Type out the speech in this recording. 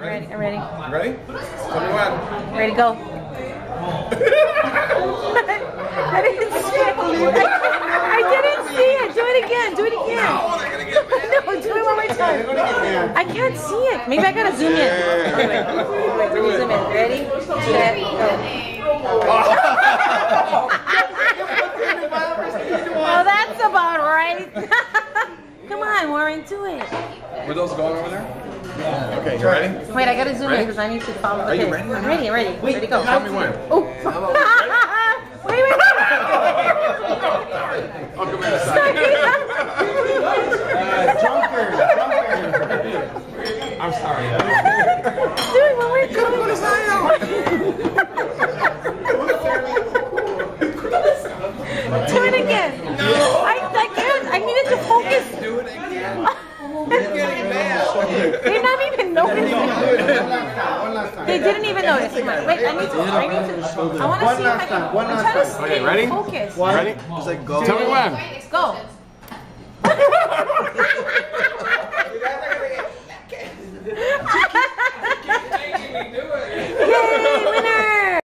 Ready? I'm ready. You ready? Tell me when. Ready? Go. I didn't see it. I didn't see it. Do it again. Do it again. no, do it one more time. I can't see it. Maybe I gotta zoom in. Let me zoom in. Ready? Set. Go. Oh, that's about right. Come on, Warren, do it. Were those going over there? Okay, you ready? Wait, I gotta zoom in because I need to follow. Are you Okay, ready? I'm ready. I'm ready. ready to go. Tell me when. Oh. wait, wait, wait. I'll come in a second. Uh, I'm sorry. Do it one more time. Do it again. not even notice. they didn't even notice. Wait, I need to. I need to. I want to see if I can. One last time. One Okay, ready? Focus. Ready? Just like go. Tell me when. Go. You guys are gonna get.